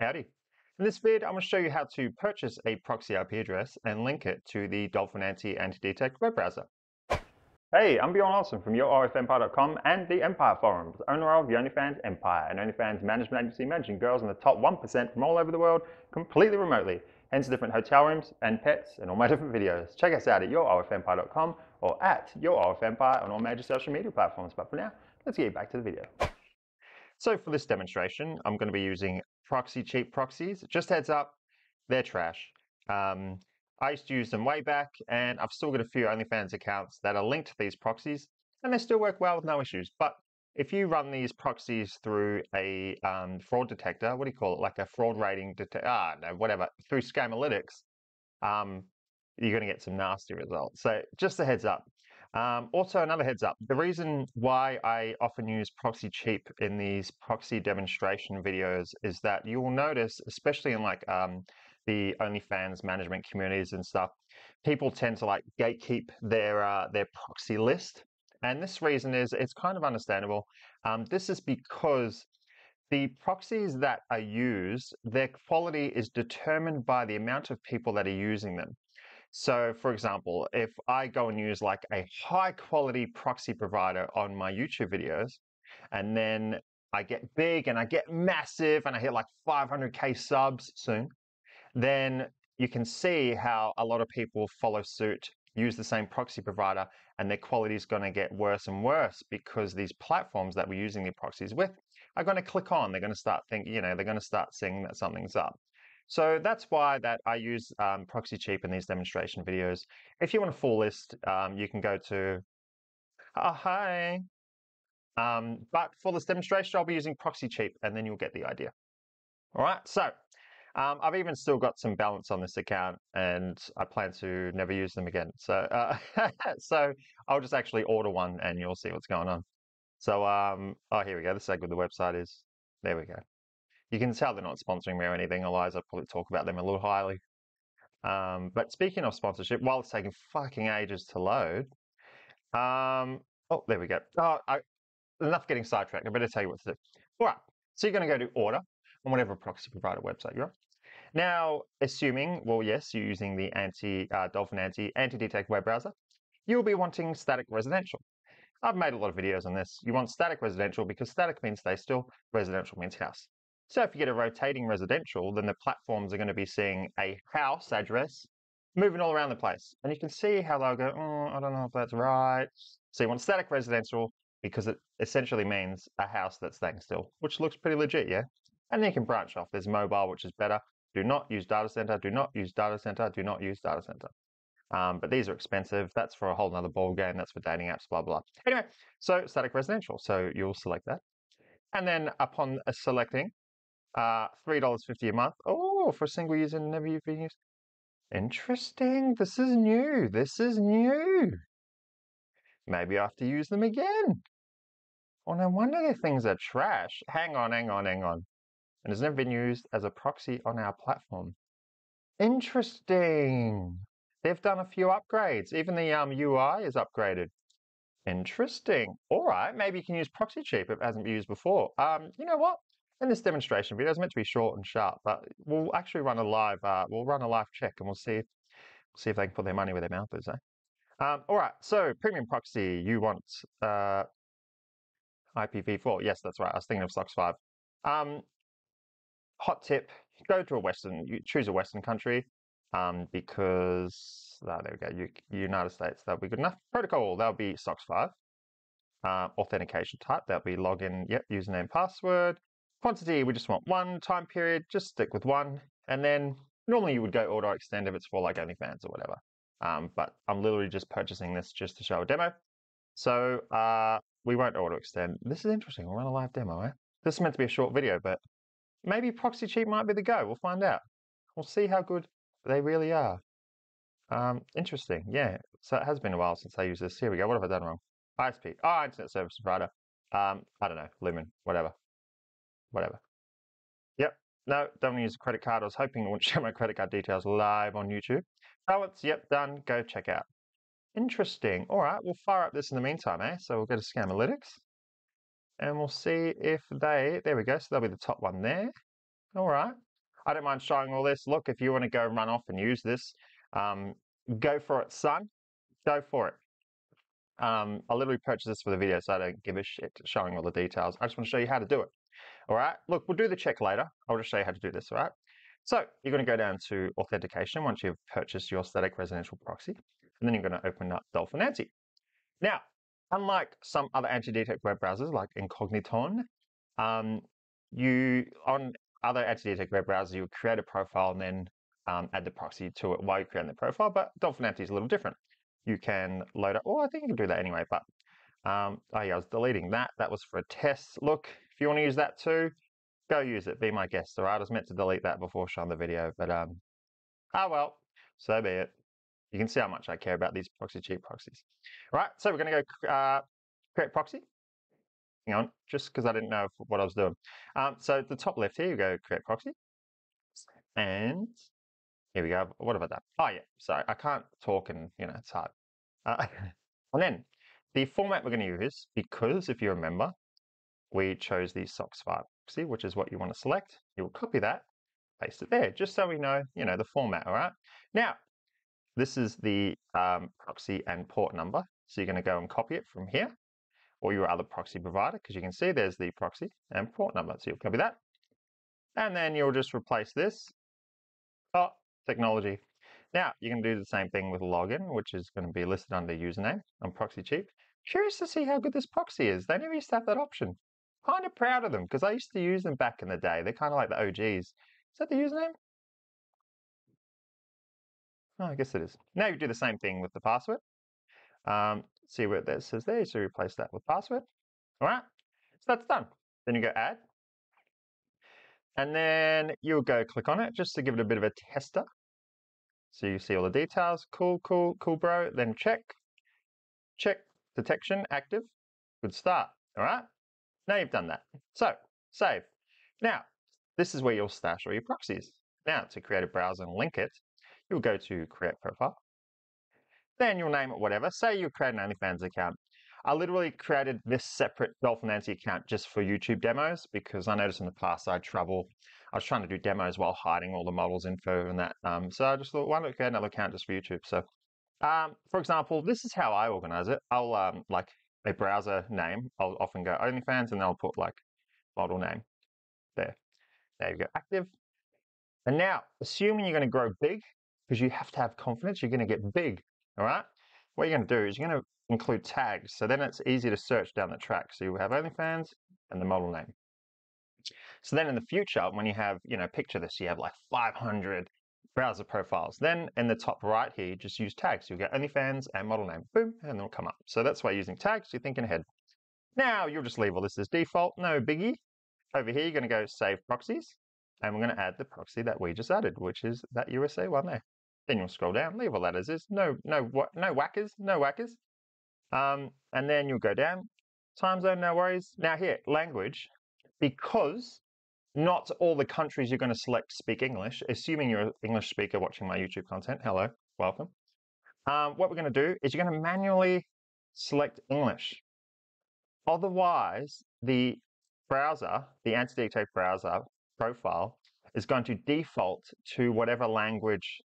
Howdy. In this vid, I'm going to show you how to purchase a proxy IP address and link it to the Dolphin Anty Anti-Detect web browser. Hey, I'm Bjorn Olsen from YourOFEmpire.com and the Empire Forums, owner of the OnlyFans Empire, an OnlyFans management agency managing girls in the top 1% from all over the world completely remotely, hence different hotel rooms and pets and all my different videos. Check us out at YourOFEmpire.com or at YourOFEmpire on all major social media platforms. But for now, let's get back to the video. So for this demonstration, I'm going to be using proxy cheap proxies. Just heads up, they're trash. Um, I used to use them way back, and I've still got a few OnlyFans accounts that are linked to these proxies, and they still work well with no issues. But if you run these proxies through a um, fraud detector, what do you call it? Like a fraud rating detector, ah, no, whatever, through Scamalytics, um, you're going to get some nasty results. So just a heads up. Um, also, another heads up, the reason why I often use proxy cheap in these proxy demonstration videos is that you will notice, especially in like um, the OnlyFans management communities and stuff, people tend to like gatekeep their uh, their proxy list. And this reason is it's kind of understandable. Um, this is because the proxies that are used, their quality is determined by the amount of people that are using them. So for example, if I go and use like a high quality proxy provider on my YouTube videos, and then I get big and I get massive and I hit like 500k subs soon, then you can see how a lot of people follow suit, use the same proxy provider, and their quality is going to get worse and worse because these platforms that we're using the proxies with are going to click on. They're going to start thinking, you know, they're going to start seeing that something's up. So that's why that I use um, Proxy Cheap in these demonstration videos. If you want a full list, um, you can go to, oh, hi. Um, but for this demonstration, I'll be using Proxy Cheap and then you'll get the idea. All right, so um, I've even still got some balance on this account and I plan to never use them again. So, uh, so I'll just actually order one and you'll see what's going on. So, um, oh, here we go. This is how good the website is. There we go. You can tell they're not sponsoring me or anything, otherwise I'd probably talk about them a little highly. Um, but speaking of sponsorship, while it's taking fucking ages to load, um, oh, there we go. Oh, I, enough getting sidetracked. I better tell you what to do. All right, so you're going to go to order on whatever proxy provider website you're on. Now, assuming, well, yes, you're using the anti uh, Dolphin Anty anti-detect web browser, you'll be wanting static residential. I've made a lot of videos on this. You want static residential because static means stay still, residential means house. So if you get a rotating residential, then the platforms are going to be seeing a house address moving all around the place. And you can see how they'll go, oh, I don't know if that's right. So you want static residential because it essentially means a house that's staying still, which looks pretty legit, yeah? And then you can branch off. There's mobile, which is better. Do not use data center, do not use data center, do not use data center. Um, but these are expensive. That's for a whole nother ball game. That's for dating apps, blah, blah. Anyway, so static residential. So you'll select that. And then upon selecting, uh, $3.50 a month. Oh, for a single user, never you've been used. Interesting. This is new. This is new. Maybe I have to use them again. Oh, no wonder their things are trash. Hang on, hang on, hang on. And it's never been used as a proxy on our platform. Interesting. They've done a few upgrades. Even the um, UI is upgraded. Interesting. All right, maybe you can use proxy cheap if it hasn't been used before. Um, you know what? In this demonstration video, it's meant to be short and sharp, but we'll actually run a live, uh, we'll run a live check and we'll see if, we'll see if they can put their money where their mouth is, eh? Um, all right, so premium proxy, you want uh, IPv4. Yes, that's right. I was thinking of SOCKS 5. Um, hot tip, go to a Western, you choose a Western country um, because, oh, there we go, U United States, that'll be good enough. Protocol, that'll be SOCKS 5. Uh, authentication type, that'll be login, yep, username, password. Quantity, we just want one time period, just stick with one. And then normally you would go auto extend if it's for like OnlyFans or whatever. Um, but I'm literally just purchasing this just to show a demo. So uh, we won't auto extend. This is interesting. We'll run a live demo, eh? This is meant to be a short video, but maybe proxy cheap might be the go. We'll find out. We'll see how good they really are. Um, interesting. Yeah. So it has been a while since I used this. Here we go. What have I done wrong? ISP. Oh, Internet Service Provider. Um, I don't know. Lumen. Whatever whatever. Yep, no, don't want to use a credit card. I was hoping I wouldn't show my credit card details live on YouTube. Balance, yep, done. Go check out. Interesting. All right, we'll fire up this in the meantime, eh? So we'll go to Scamalytics and we'll see if they, there we go. So they'll be the top one there. All right. I don't mind showing all this. Look, if you want to go run off and use this, um, go for it, son. Go for it. Um, I literally purchased this for the video, so I don't give a shit showing all the details. I just want to show you how to do it. All right, look, we'll do the check later. I'll just show you how to do this, all right? So you're going to go down to authentication once you've purchased your static residential proxy, and then you're going to open up Dolphin Anty. Now, unlike some other anti-detect web browsers like Incogniton, um, you on other anti-detect web browsers, you create a profile and then um, add the proxy to it while you're creating the profile, but Dolphin Anty is a little different. You can load up, oh, I think you can do that anyway, but um, oh yeah, I was deleting that. That was for a test. Look, if you want to use that too, go use it. Be my guest, all right? I was meant to delete that before showing the video, but um, ah well, so be it. You can see how much I care about these proxy cheap proxies. All right, so we're going to go uh, create proxy. Hang on, just because I didn't know what I was doing. Um, so the top left here, you go create proxy. And here we go. What I done? Oh yeah, sorry, I can't talk and, you know, it's hard. Uh, and then the format we're going to use, because if you remember, we chose the SOCKS proxy, which is what you want to select. You'll copy that, paste it there, just so we know, you know, the format, all right? Now, this is the um, proxy and port number. So you're going to go and copy it from here or your other proxy provider, because you can see there's the proxy and port number. So you'll copy that. And then you'll just replace this. Oh, technology. Now, you can do the same thing with login, which is going to be listed under username on Proxy Cheap. Curious to see how good this proxy is. They never used to have that option. Kind of proud of them because I used to use them back in the day. They're kind of like the OGs. Is that the username? Oh, I guess it is. Now you do the same thing with the password. Um, see what that says there, so replace that with password. All right, so that's done. Then you go add. And then you'll go click on it just to give it a bit of a tester. So you see all the details. Cool, cool, cool, bro. Then check. Check detection active. Good start. All right. Now you've done that. So save. Now, this is where you'll stash all your proxies. Now, to create a browser and link it, you'll go to create profile. Then you'll name it whatever. Say you create an OnlyFans account. I literally created this separate Dolphin Anty account just for YouTube demos because I noticed in the past I had trouble. I was trying to do demos while hiding all the models info and that. Um, so I just thought, why not create another account just for YouTube? So, um, for example, this is how I organize it. I'll um, like a browser name. I'll often go OnlyFans and I'll put like model name there. There you go, active. And now, assuming you're going to grow big, because you have to have confidence, you're going to get big. All right. What you're going to do is you're going to include tags. So then it's easy to search down the track. So you have OnlyFans and the model name. So then in the future, when you have, you know, picture this, you have like 500 browser profiles. Then in the top right here, just use tags. You'll get OnlyFans and model name, boom, and they'll come up. So that's why using tags, you're thinking ahead. Now you'll just leave all this as default, no biggie. Over here, you're going to go save proxies, and we're going to add the proxy that we just added, which is that USA one there. Then you'll scroll down, leave all that as is. No, no, no whackers, no whackers. Um, and then you'll go down. Time zone, no worries. Now here, language, because not all the countries you're going to select speak English, assuming you're an English speaker watching my YouTube content. Hello, welcome. Um, what we're going to do is you're going to manually select English. Otherwise, the browser, the anti-detect browser profile, is going to default to whatever language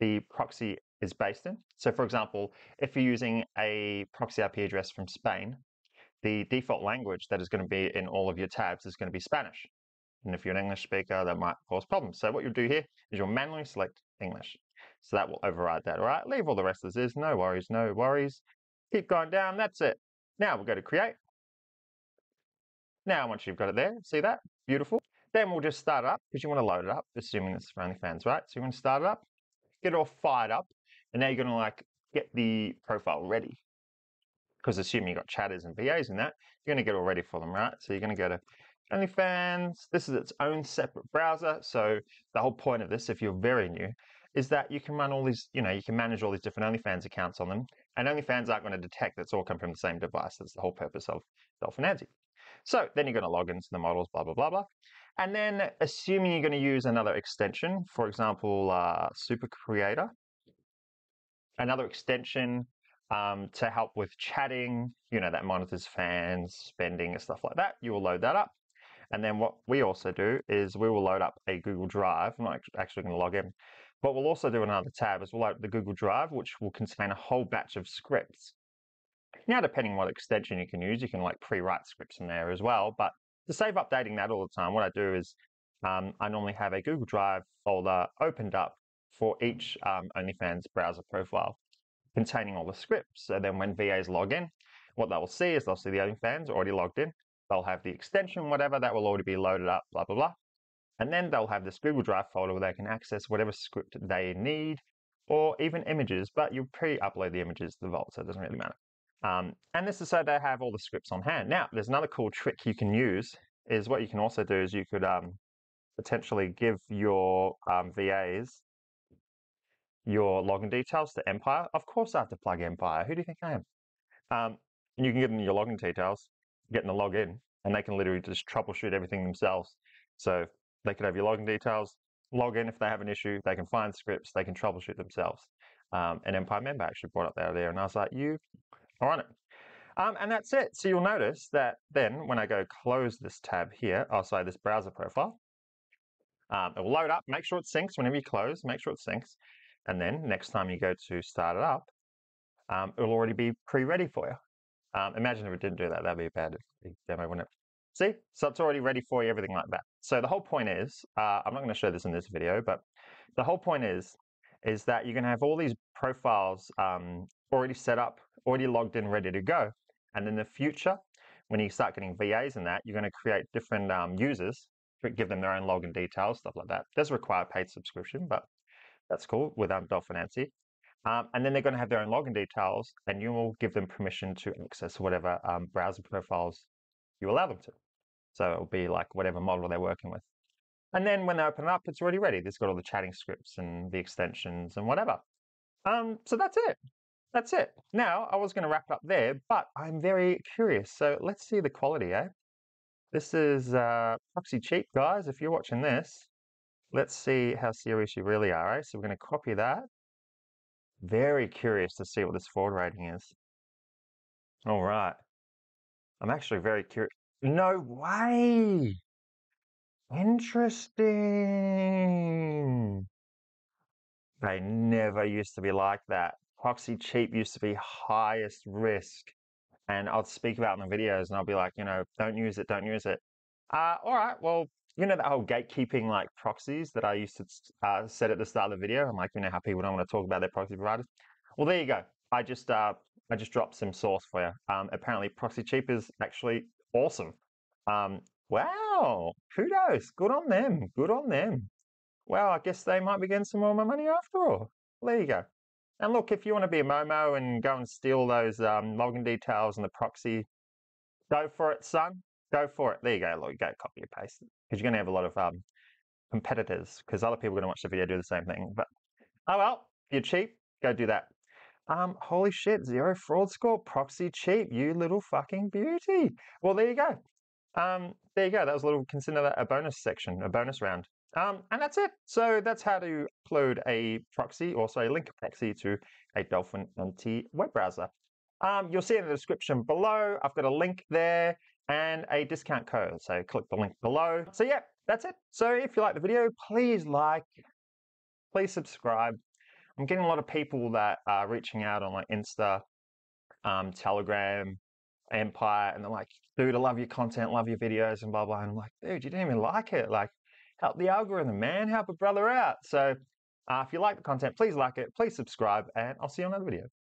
the proxy is based in. So for example, if you're using a proxy IP address from Spain, the default language that is going to be in all of your tabs is going to be Spanish. And if you're an English speaker, that might cause problems. So what you'll do here is you'll manually select English. So that will override that, all right? Leave all the rest as is, no worries, no worries. Keep going down, that's it. Now we'll go to create. Now once you've got it there, see that? Beautiful. Then we'll just start up because you want to load it up, assuming it's for OnlyFans, right? So you want to start it up get it all fired up, and now you're going to like get the profile ready. Because assuming you've got chatters and VAs and that, you're going to get all ready for them, right? So you're going to go to OnlyFans. This is its own separate browser. So the whole point of this, if you're very new, is that you can run all these, you know, you can manage all these different OnlyFans accounts on them. And OnlyFans aren't going to detect that's all come from the same device. That's the whole purpose of Dolphin Anty. So then you're going to log into the models, blah, blah, blah, blah. And then assuming you're going to use another extension, for example, uh, Super Creator, another extension um, to help with chatting, you know, that monitors fans, spending and stuff like that, you will load that up. And then what we also do is we will load up a Google Drive. I'm not actually going to log in, but we'll also do another tab is we'll load up the Google Drive, which will contain a whole batch of scripts. Now, depending on what extension you can use, you can like pre-write scripts in there as well. But to save updating that all the time, what I do is um, I normally have a Google Drive folder opened up for each um, OnlyFans browser profile containing all the scripts. So then when VAs log in, what they will see is they'll see the OnlyFans already logged in. They'll have the extension, whatever, that will already be loaded up, blah, blah, blah. And then they'll have this Google Drive folder where they can access whatever script they need or even images, but you pre-upload the images to the vault, so it doesn't really matter. Um, and this is so they have all the scripts on hand. Now, there's another cool trick you can use is what you can also do is you could um, potentially give your um, VAs your login details to Empire. Of course I have to plug Empire. Who do you think I am? Um, and you can give them your login details, get them to log in, and they can literally just troubleshoot everything themselves. So they could have your login details, log in if they have an issue, they can find scripts, they can troubleshoot themselves. Um, an Empire member actually brought up that there, and I was like, you are on it. Um, and that's it. So you'll notice that then when I go close this tab here, I'll say this browser profile, um, it will load up, make sure it syncs whenever you close, make sure it syncs. And then next time you go to start it up, um, it will already be pre-ready for you. Um, imagine if it didn't do that, that'd be a bad demo, wouldn't it? See, so it's already ready for you, everything like that. So the whole point is, uh, I'm not going to show this in this video, but the whole point is, is that you're going to have all these profiles um, already set up, already logged in, ready to go. And in the future, when you start getting VAs and that, you're going to create different um, users, give them their own login details, stuff like that. It does require paid subscription, but that's cool with um, Dolphin Anty. Um, and then they're going to have their own login details, and you will give them permission to access whatever um, browser profiles you allow them to. So it'll be like whatever model they're working with. And then when they open it up, it's already ready. It's got all the chatting scripts and the extensions and whatever. Um, so that's it. That's it. Now, I was going to wrap up there, but I'm very curious. So let's see the quality, eh? This is uh, Proxy Cheap, guys. If you're watching this, let's see how serious you really are, eh? So we're going to copy that. Very curious to see what this fraud rating is. All right. I'm actually very curious. No way! Interesting. They never used to be like that. Proxy cheap used to be highest risk. And I'll speak about in the videos and I'll be like, you know, don't use it, don't use it. Uh, all right, well, you know, that whole gatekeeping like proxies that I used to uh, set at the start of the video. I'm like, you know, how people don't want to talk about their proxy providers. Well, there you go. I just, uh, I just dropped some source for you. Um, apparently, proxy cheap is actually awesome. Um, wow, kudos, good on them, good on them. Well, I guess they might be getting some more of my money after all. There you go. And look, if you want to be a Momo and go and steal those um, login details and the proxy, go for it, son. Go for it. There you go. Look, you go copy and paste it because you're going to have a lot of um, competitors because other people are going to watch the video do the same thing. But oh well, you're cheap, go do that. Um, holy shit, zero fraud score, proxy cheap, you little fucking beauty. Well, there you go. Um, there you go. That was a little consider that a bonus section, a bonus round. Um, and that's it. So that's how to upload a proxy, also a link proxy to a Dolphin Anty web browser. Um, you'll see in the description below, I've got a link there and a discount code. So click the link below. So yeah, that's it. So if you like the video, please like, please subscribe. I'm getting a lot of people that are reaching out on like Insta, um, Telegram, Empire, and they're like, dude, I love your content, love your videos, and blah blah. And I'm like, dude, you didn't even like it. Like, help the algorithm, man. Help a brother out. So uh, if you like the content, please like it, please subscribe, and I'll see you on another video.